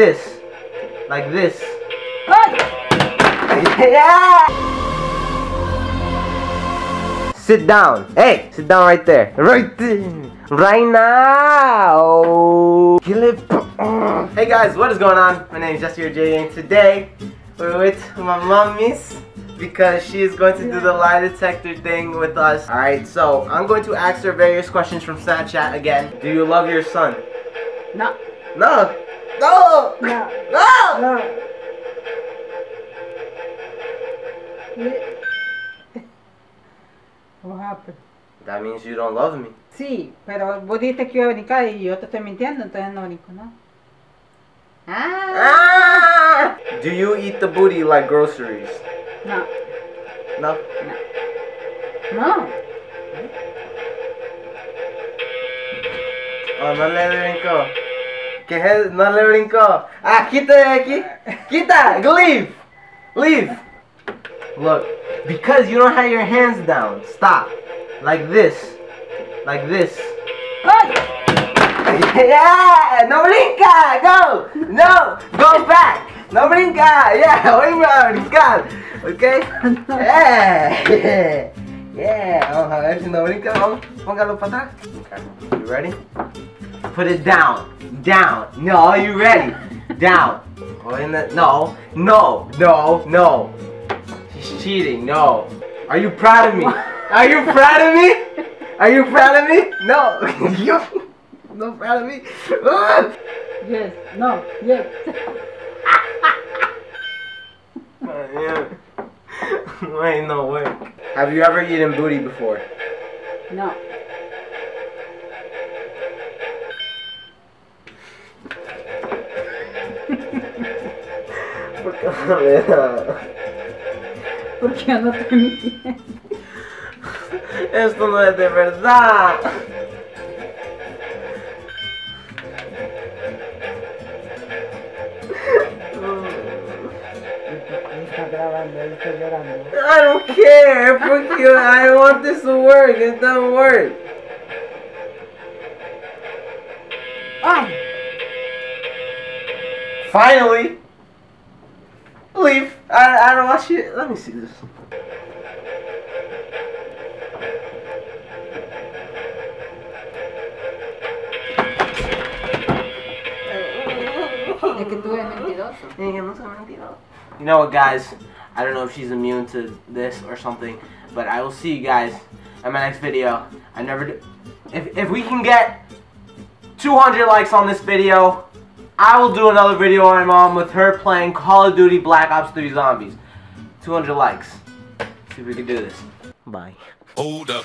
this. Like this. Yeah! Sit down. Hey, sit down right there. Right there. Right now. Hey guys, what is going on? My name is Jesse J and today we're with my mommies because she is going to do the lie detector thing with us. Alright, so I'm going to ask her various questions from Snapchat again. Do you love your son? No. No. No. No. No. No. What happened? That means you don't love me. Sí, pero vos dijiste que iba a brincar y yo te estoy mintiendo, entonces no brinco, ¿no? Ah. Ah! Do you eat the booty like groceries? No. No. No. Oh, no le brincó. ¿Qué es? No le brincó. Ah, quita de aquí. Quita. Leave. Leave. Look, because you don't have your hands down. Stop. Like this. Like this. Yeah, no brinca, go, no, go back, no brinca, yeah, hoy a ok, yeah, yeah, vamos a ver si no brinca, vamos, póngalo para atrás, okay. you ready? Put it down, down, no, are you ready, down, oh, Or in the, no, no, no, no, she's cheating, no, are you proud of me, are you proud of me, are you proud of me, no, you no proud of me. Yes. No. Yes. yeah. Wait, no way. Have you ever eaten booty before? No. ¿Por qué no me da? Porque yo no mintiendo. Esto no es de verdad. Está grabando, él está llorando. I don't care. Fuck you. I want this to work. It doesn't work. ¡Ay! Finally. Leave. I, I don't want you. Let me see this. Es que tú eres mentiroso. You know what, guys? I don't know if she's immune to this or something, but I will see you guys in my next video. I never do. If if we can get 200 likes on this video, I will do another video on my mom with her playing Call of Duty Black Ops 3 Zombies. 200 likes. See if we can do this. Bye. Hold up.